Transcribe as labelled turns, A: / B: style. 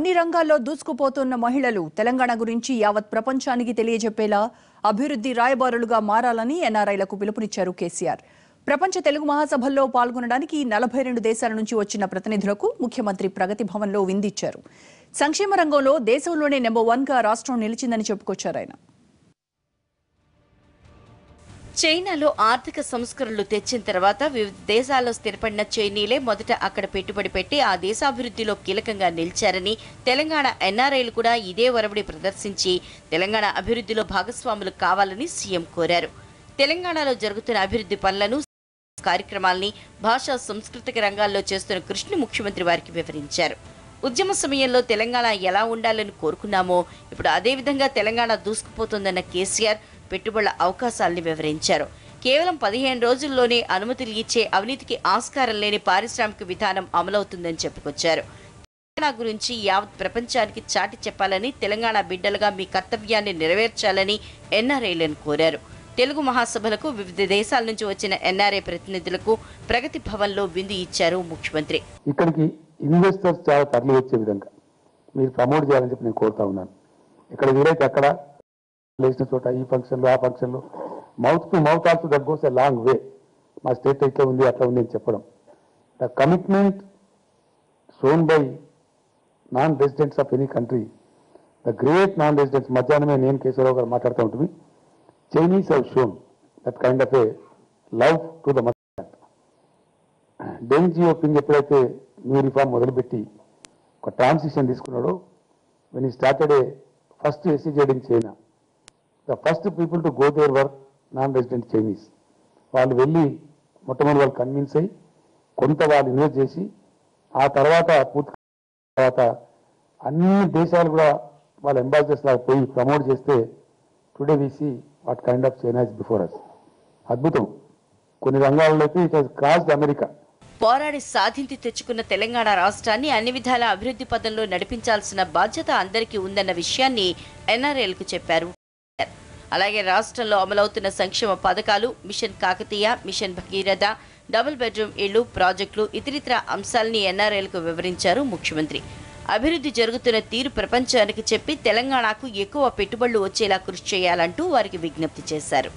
A: అన్ని రంగాల్లో దూసుకుపోతున్న మహిళలు తెలంగాణ గురించి యావత్ ప్రపంచానికి తెలియజెప్పేలా అభివృద్ధి రాయబారులుగా మారాలని ఎన్ఆర్ఐలకు పిలుపునిచ్చారు కేసీఆర్. ప్రపంచ తెలుగు మహాసభల్లో పాల్గొనడానికి నలభై రెండు దేశాల నుంచి వచ్చిన ప్రతినిధులకు ముఖ్యమంత్రి ప్రగతి భవన్లో విందిచ్చారు. సంక్షేమ రంగంలో దేశంలోనే నెంబర్ వన్గా రాష్ట్రం నిలిచిందని చెప్పుకొచ్చారు ఆయన.
B: చైనాలో ఆర్థిక సంస్కరణలు తెచ్చిన తర్వాత వివిధ దేశాల్లో స్థిరపడిన చైనీలే మొదట అక్కడ పెట్టుబడి పెట్టి ఆ దేశాభివృద్ధిలో కీలకంగా నిలిచారని తెలంగాణ ఎన్ఆర్ఐలు కూడా ఇదే వరవడి ప్రదర్శించి తెలంగాణ అభివృద్ధిలో భాగస్వాములు కావాలని సీఎం కోరారు. తెలంగాణలో జరుగుతున్న అభివృద్ధి పనులను కార్యక్రమాల్ని భాషా సాంస్కృతిక రంగాల్లో చేస్తున్న కృష్ణ ముఖ్యమంత్రి వారికి వివరించారు. ఉద్యమ సమయంలో తెలంగాణ ఎలా ఉండాలని కోరుకున్నామో ఇప్పుడు అదే విధంగా తెలంగాణ దూసుకుపోతుందన్న కేసీఆర్ పెట్టుబడుల అవకాశాల్ని వివరించారు. కేవలం పదిహేను రోజుల్లోనే అనుమతులు ఇచ్చే అవినీతికి ఆస్కారం లేని పారిశ్రామిక విధానం అమలవుతుందని చెప్పుకొచ్చారు. తెలంగాణ గురించి యావత్ ప్రపంచానికి చాటి చెప్పాలని తెలంగాణ బిడ్డలుగా మీ కర్తవ్యాన్ని నెరవేర్చాలని ఎన్ఆర్ఐలను కోరారు. తెలుగు మహాసభలకు వివిధ దేశాల నుంచి వచ్చిన ఎన్ఆర్ఐ ప్రతినిధులకు ప్రగతి భవన్లో విందు ఇచ్చారు ముఖ్యమంత్రి.
C: ఇక్కడికి ఇన్వెస్టర్స్ చాలా తరలి వచ్చే విధంగా మీరు ప్రమోట్ చేయాలని చెప్పి నేను కోరుతా ఉన్నాను. ఇక్కడ వీలైతే అక్కడ లేచిన చోట ఈ ఫంక్షన్లు ఆ ఫంక్షన్లు. Mouth to mouth also that goes a long way మా స్టేట్ ఇట్లా ఉంది అట్లా ఉంది అని చెప్పడం. The commitment shown by non residents of any country the great non residents మధ్యాహ్నమే నేను కేశవరావు గారు మాట్లాడుతూ ఉంటుంది. Chinese have shown that kind of a love to the motherland Deng Xiaoping ఎప్పుడైతే న్యూ రిఫార్మ్ మొదలుపెట్టి ఒక transition తీసుకున్నాడో when he started a first SEZ in China the first people to go there were non resident Chinese వాళ్ళు వెళ్ళి మొట్టమొదటి వాళ్ళు convince అయ్యి కొంత వాళ్ళు ఇన్వెస్ట్ చేసి ఆ తర్వాత పూర్తి తర్వాత అన్ని దేశాలు కూడా వాళ్ళ అంబాసిడర్స్ లాగా పోయి ప్రమోట్ చేస్తే today we see what kind of China is before us అద్భుతం. కొన్ని రంగాల్లో అయితే ఇట్ హాస్ క్రాస్డ్ అమెరికా
B: పోరాడి సాధించి తెచ్చుకున్న తెలంగాణ రాష్ట్రాన్ని అన్ని విధాల అభివృద్ధి పదంలో నడిపించాల్సిన బాధ్యత అందరికీ ఉందన్న విషయాన్ని ఎన్ఆర్ఎల్కు చెప్పారు. అలాగే రాష్ట్రంలో అమలవుతున్న సంక్షేమ పథకాలు mission Kakatiya mission Bhagiratha double bedroom ఇళ్ళు ప్రాజెక్టులు ఇతరితర అంశాలని ఎన్ఆర్ఐలకు వివరించారు ముఖ్యమంత్రి. అభివృద్ధి జరుగుతున్న తీరు ప్రపంచానికి చెప్పి తెలంగాణకు ఎక్కువ పెట్టుబడులు వచ్చేలా కృషి చేయాలంటూ వారికి విజ్ఞప్తి చేశారు.